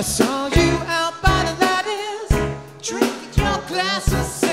I saw you out by the lattice, drinking your glasses.